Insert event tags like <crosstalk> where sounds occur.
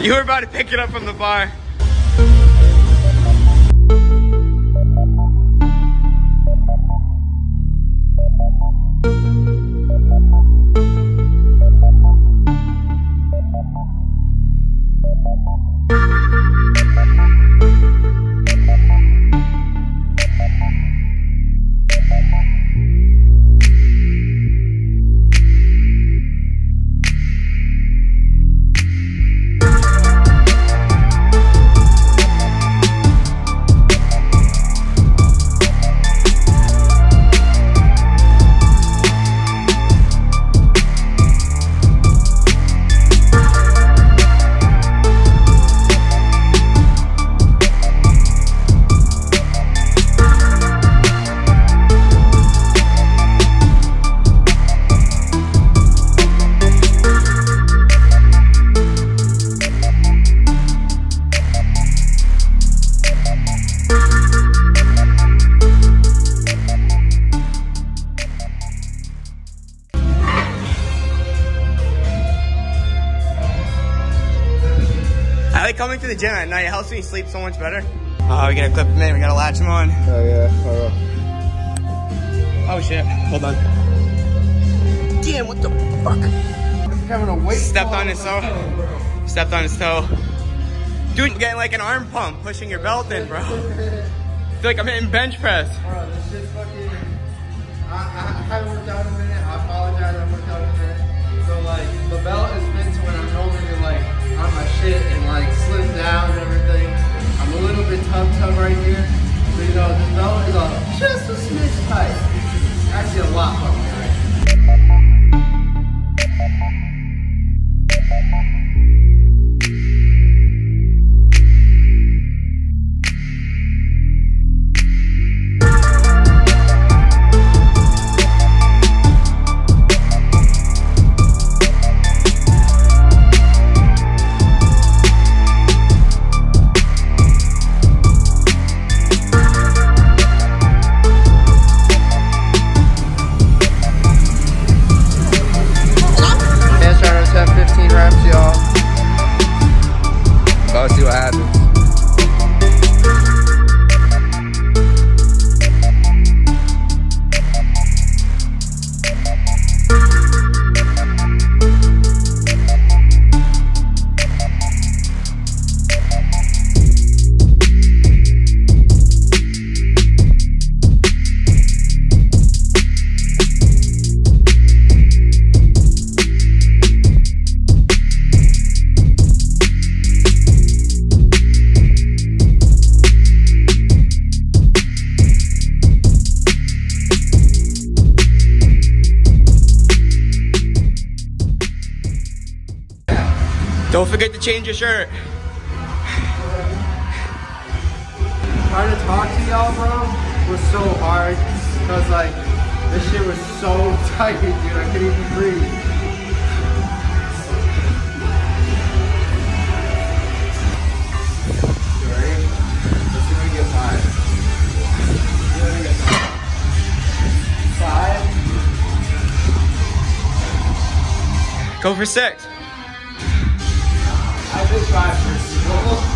You were about to pick it up from the bar. The gym at night. It helps me sleep so much better. Oh, we gotta clip him in. We gotta latch him on. Oh yeah. Oh, oh shit. Hold on. Damn, what the fuck? Having a weight. Stepped on his toe. Stepped on his toe. Dude, getting like an arm pump, pushing your belt in, bro. I feel like I'm hitting bench press. Bro, this shit's fucking. I, I haven't worked out in a minute. I apologize. I haven't worked out in a minute. So like, the belt is fit to when I'm normally like on my shit and like slim down and everything. I'm a little bit tub tub right here. So you know, the belt is a Don't forget to change your shirt. Trying to talk to y'all, bro, was so hard. Cause like, this shit was so <laughs> tight, dude. I couldn't even breathe. You ready? Let's I